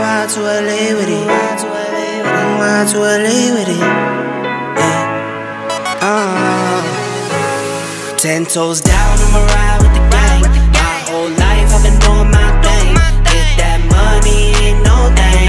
ride to LA with it. Ride to LA with it. Yeah. Uh, ten toes down, I'ma ride with the gang. My whole life I've been doing my thing. Get that money, ain't no thing.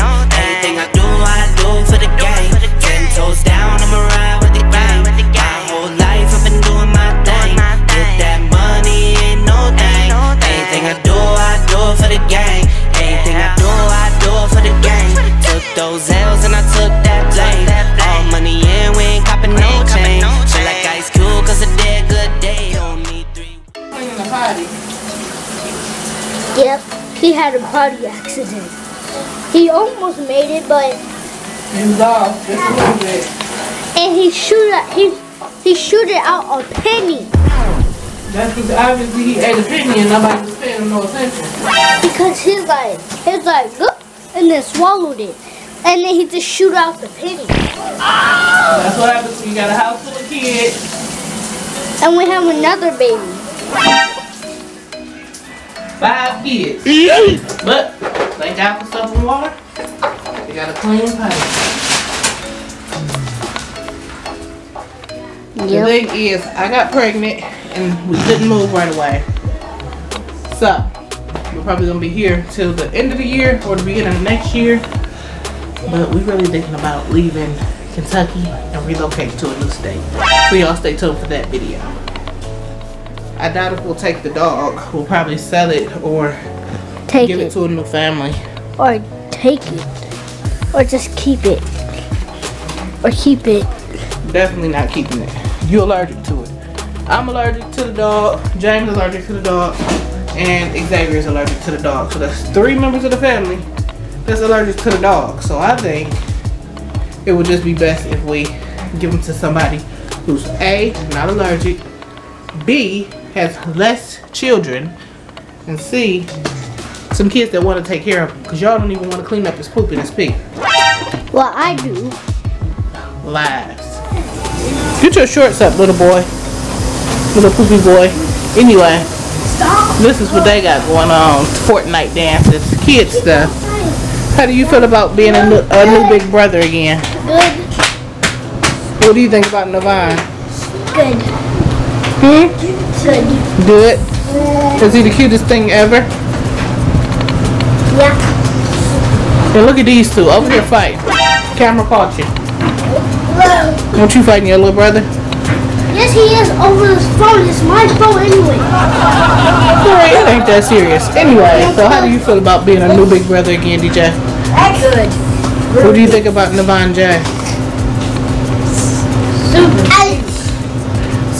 Potty. Yep, he had a potty accident. He almost made it, but He off just a little bit. and he shoot he he shooted out a penny That's because obviously he ate a penny and nobody was paying him no attention. because he's like he's like "Look," and then swallowed it, and then he just shoot out the penny. That's what happens when you got a house full of kids. And we have another baby. Five kids. But thank God for soap and water. They got a clean potty. The thing is, I got pregnant and we couldn't move right away. So, we're probably gonna be here till the end of the year or the beginning of next year. But we're really thinking about leaving Kentucky and relocating to a new state. So y'all stay tuned for that video. I doubt if we'll take the dog. We'll probably sell it or Take give it it to a new family. or take it or just keep it or keep it. Definitely not keeping it. You're allergic to it. I'm allergic to the dog. James is allergic to the dog. And Xavier is allergic to the dog. So that's three members of the family that's allergic to the dog. So I think it would just be best if we give them to somebody who's A, not allergic, B, has less children, and C, some kids that want to take care of him. Because y'all don't even want to clean up his poop and his pee. Well, I do. Lies. Get your shorts up, little boy. Little poopy boy. Anyway, this is what they got going on. Fortnite dances, kid stuff. How do you feel about being a new, a new big brother again? Good. What do you think about Navine? Good. Hmm? Good. Good. Is he the cutest thing ever? Yeah. And look at these two over here fighting. Camera caught you. Don't you fighting your little brother? Yes, he is over his phone. It's my phone anyway. It ain't that serious. Anyway, so how do you feel about being a new big brother again, DJ? Good. What do you think about Navine J?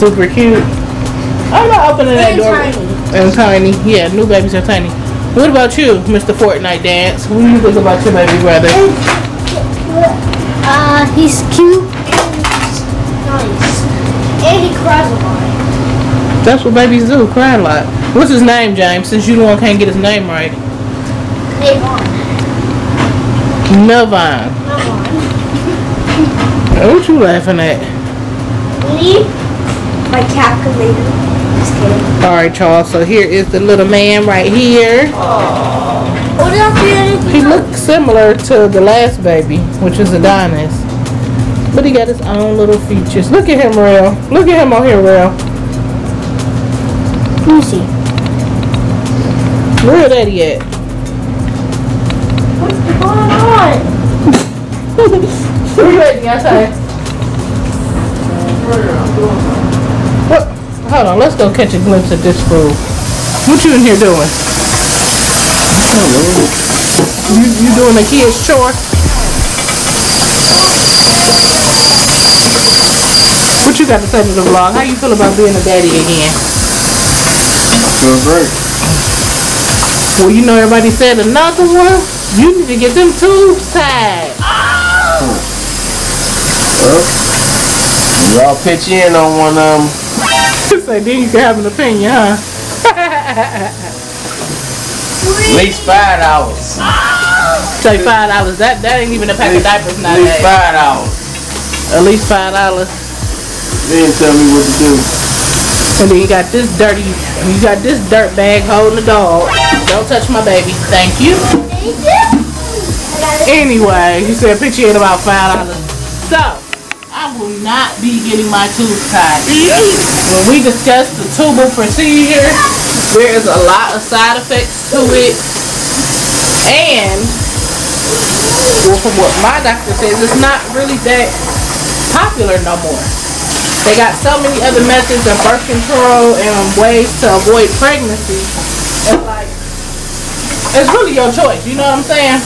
Super cute. I'm not opening that door. tiny. And tiny. Yeah, new babies are tiny. What about you, Mr. Fortnite Dance? What do you think about your baby brother? Uh, he's cute and he's nice. And he cries a lot. That's what babies do, cry a lot. What's his name, James? Since you the one can't get his name right. Avon. Navine. What you laughing at? Me? My calculator. Just kidding. Alright, Charles. So here is the little man right here. What did I do He looks similar to the last baby, which is Adonis. But he got his own little features. Look at him, Rell. Look at him on here, Rell. Let me see. Where that he at? What's going on? Where you at, Deontay? What? Hold on, let's go catch a glimpse of this fool. What you in here doing? You, you doing a kid's chore? What you got to say to the vlog? How you feel about being a daddy again? Feel great. Well, you know everybody said another one. You need to get them tubes tied. Well, y'all pitch in on one of them. so then you can have an opinion, huh? At least five dollars. Say five dollars. That that ain't even a pack of diapers At least nowadays. five dollars. At least five dollars. Then tell me what to do. And then you got this dirty. You got this dirt bag holding the dog. Don't touch my baby. Thank you. Thank you. Anyway, he said picture in about five dollars. So I will not be getting my tubes tied. When we discussed the tubal procedure, there is a lot of side effects to it. And well, from what my doctor says, it's not really that popular no more. They got so many other methods of birth control and ways to avoid pregnancy. It's like, it's really your choice. You know what I'm saying?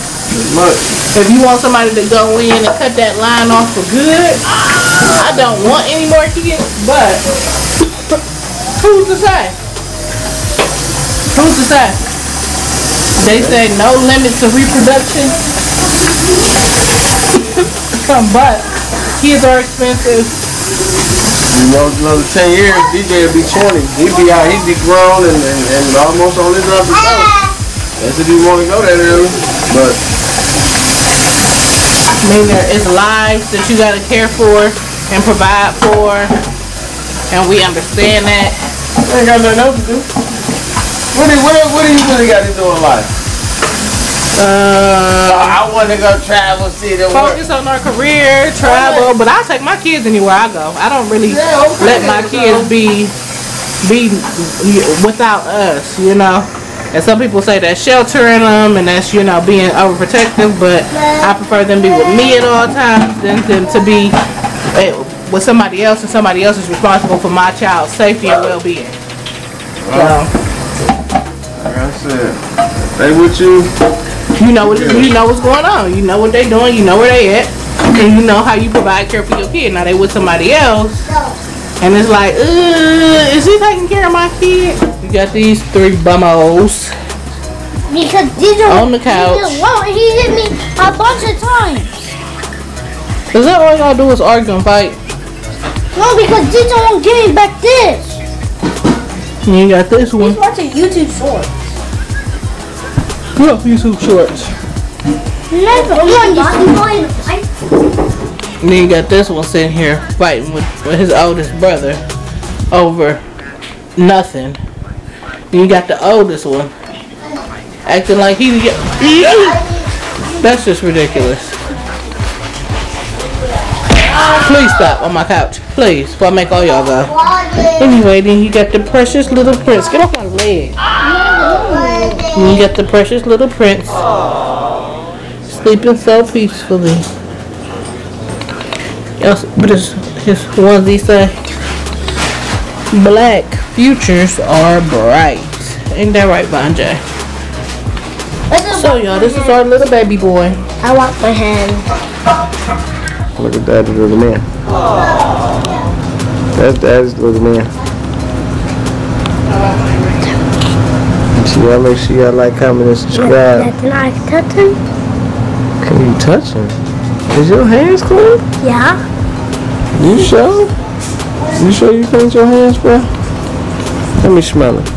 Look, If you want somebody to go in and cut that line off for good, I don't want any more kids, but who's to say? Who's to say? They say no limit to reproduction. Come but kids are expensive. you know, another 10 years, DJ will be 20. He'd be out, he'd be grown and, and, and almost on his to. That's if you want to go that early. But mean, there is lives that you gotta care for and provide for, and we understand that. I ain't got nothing else to do. What do, what, what do you really got to do in life? Uh, I want to go travel, see the world. focus on our career, travel, but I take my kids anywhere I go. I don't really Yeah, okay. let my kids be be without us, you know. And some people say that's sheltering them and that's you know being overprotective, but I prefer them be with me at all times than them to be eh, with somebody else and somebody else is responsible for my child's safety and well-being. So, Like I said, they with you. you know what you know what's going on. You know what they're doing. You know where they at, and you know how you provide care for your kid. Now they with somebody else, and it's like, uh, is he taking care of my kid? You got these three bummos. Because DJ On the couch. Whoa, he hit me a bunch of times. Is that all y'all do is argue and fight? No, because DJ won't give me back this. And you got this one. He's watching YouTube shorts. Put up YouTube shorts. Never. Come on, you And then you got this one sitting here fighting with, with his oldest brother over nothing. You got the oldest one acting like he. That's just ridiculous. Please stop on my couch. Please, before I make all y'all go. Anyway, then you got the precious little prince. Get off my leg. You got the precious little prince sleeping so peacefully. Yes, but his his onesie say uh, black futures are bright. Ain't that right, Bonjay? So y'all, this is our little baby boy. I want my hand. Look at that little man. That's dad's little man. See y'all make sure y'all like, comment, and subscribe. Can I touch him? Can you touch him? Is your hands clean? Yeah. You sure? You sure you cleaned your hands, bro? Let me smell it.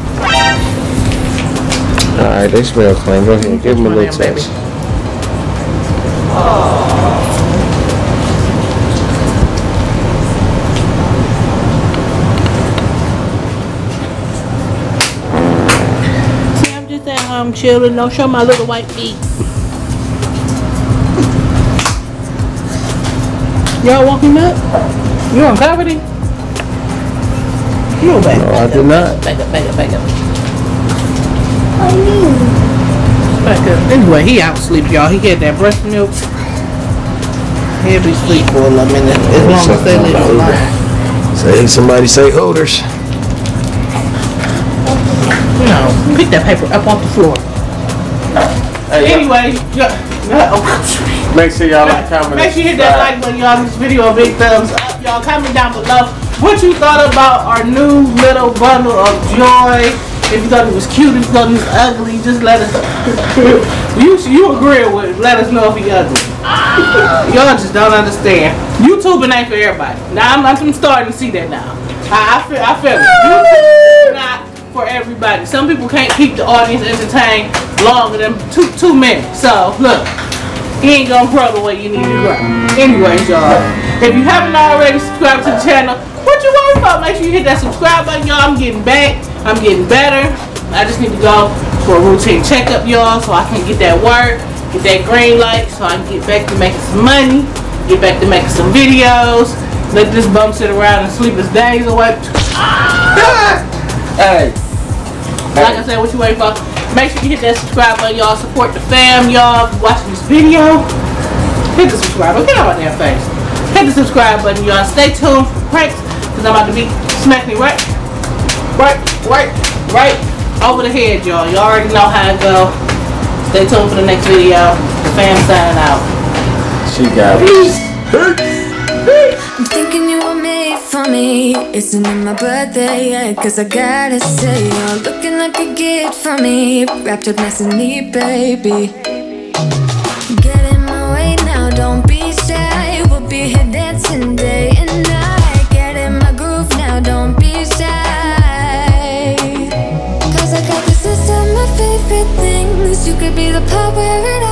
Alright, they smell clean. Go ahead, give them a little touch. See, I'm just at home chilling. Don't show my little white feet. Y'all walking up? You on cavity? You back. No, I did not. Back up, back up, back up. What do you mean? Back up. Anyway, he out sleep, y'all. He get that breast milk. He'll be asleep for a little minute. As long as they leave him alone. Say somebody say holders. You know, pick that paper up off the floor. Anyway, yeah, yeah, oh, Make sure y'all like, comment, Make sure you hit that like button, y'all. This video a big thumbs up. Y'all comment down below what you thought about our new little bundle of joy. If you thought it was cute, if you thought it was ugly, just let us. you you agree with? it. Let us know if he ugly. Y'all just don't understand. YouTube ain't for everybody. Now I'm, I'm starting to see that now. I, I feel I feel it. YouTube not for everybody. Some people can't keep the audience entertained longer than two two minutes. So look. He ain't gonna grow the way you need to grow. Anyways, y'all, if you haven't already subscribed to the channel, what you waiting for? Make sure you hit that subscribe button, y'all. I'm getting back. I'm getting better. I just need to go for a routine checkup, y'all, so I can get that work. get that green light so I can get back to making some money, get back to making some videos, let this bum sit around and sleep his days away. Hey. Like I said, what you waiting for? Make sure you hit that subscribe button, y'all. Support the fam, y'all. Watching this video. Hit the subscribe button. Get out my damn face. Hit the subscribe button, y'all. Stay tuned for pranks, because I'm about to be smacking right, right, right, right over the head, y'all. You all already know how it go. Stay tuned for the next video. The fam signing out. She got it. I'm thinking you were made for me. Isn't it my birthday yet? Cause I gotta say, you're looking like a gift for me. Wrapped up nice and neat, baby. Be here dancing day and night. Get in my groove now, don't be shy. Cause I got of my favorite things. You could be the part where it